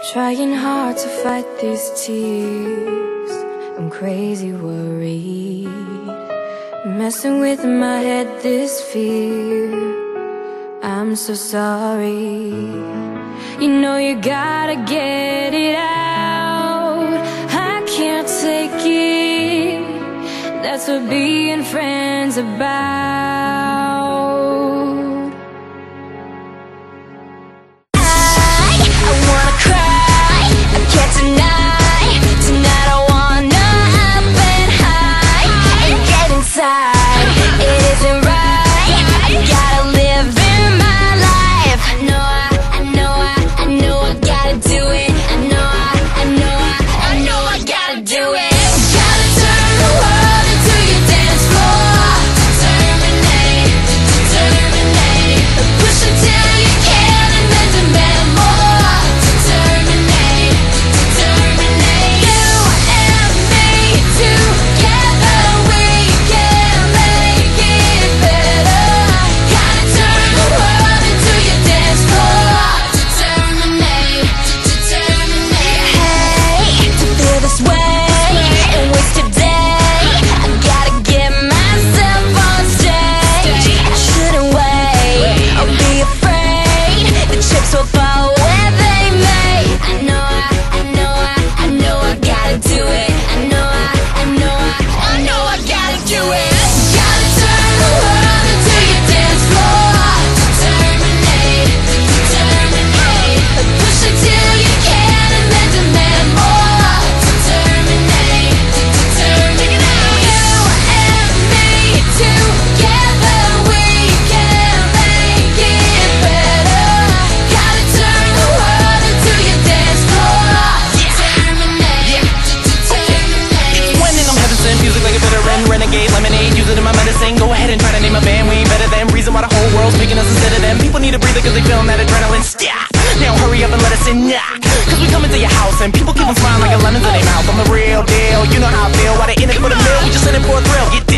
Trying hard to fight these tears I'm crazy worried Messing with my head this fear. I'm so sorry. You know you gotta get it out. I can't take it. That's what being friends about. sweat. need a breather cause they feeling that adrenaline Stop! Now hurry up and let us in, Cause we coming to your house and people keep on smiling like a Lemonade Mouth. I'm the real deal, you know how I feel. Why they in it for the meal, we just in it for a thrill. Get this.